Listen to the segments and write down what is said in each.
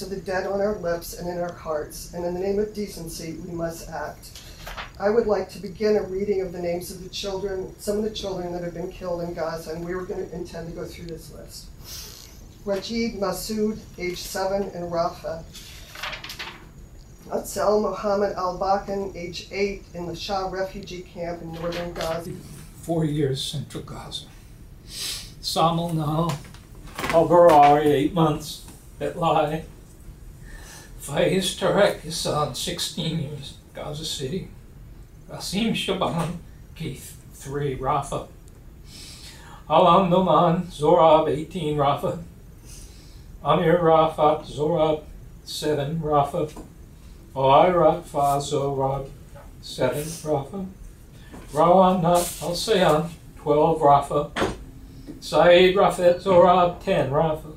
of the dead on our lips and in our hearts, and in the name of decency, we must act. I would like to begin a reading of the names of the children, some of the children that have been killed in Gaza, and we were going to intend to go through this list. Rajid Masood, age seven, in Rafah. Atzel Mohammed Al Bakan, age eight, in the Shah refugee camp in northern Gaza. Four years, Central Gaza. Samal now, Al Barari, eight months, Betlai. Faiz Tarek, his son, 16 years, Gaza City. Qasim Shaban, Keith, 3, Rafah. Alam Noman, Zorab, 18, Rafah. Amir Rafat, Zorab, 7, Rafah. Oira Fa Zorab, 7, Rafah. Rawan Nat Al Sayan, 12, Rafah. Saeed Rafet Zorab, 10, Rafah.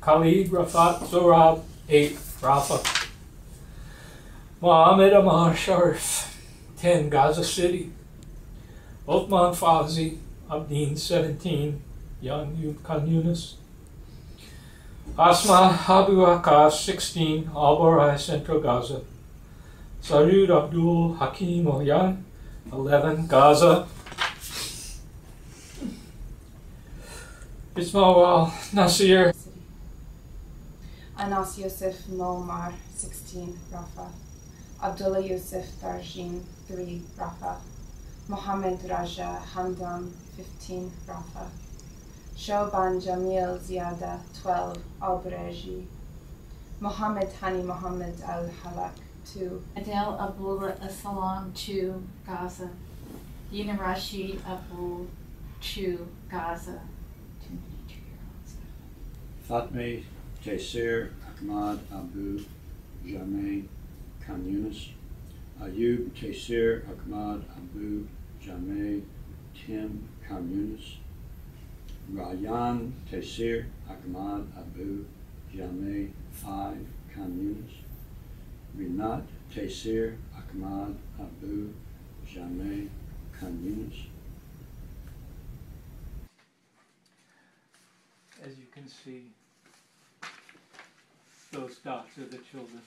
Khalid Rafat Zorab, 8, Rafah. Mohammed Amar Sharif, 10, Gaza City. Othman Fazi, Abdin, 17, Young Khan Yunus. Asma Abu Akas, 16, Al Barai, Central Gaza. Sarud Abdul Hakim Oyan, 11, Gaza. Ismail Nasir, Anas Yusuf Nomar, 16, Rafah. Abdullah Yusuf Darjin, 3, Rafah. Mohammed Raja Hamdan, 15, Rafah. Shoban Jamil Ziada, 12, Al Bareji. Mohammed Hani Mohammed Al Halak, 2. Adel Abul Salam, 2, Gaza. Yina Rashid Abul, 2, Gaza. Too many two-year-olds. Fatme Taysir Ahmad Abu Jameh Khan Yunus. Ayub Taysir Ahmad Abu Jameh Tim Khan. Rayan Taysir Ahmad Abu Jameh 5 Khan Yunus. Rinat Taysir Ahmad Abu Jameh Khan as you can see, those dots are the children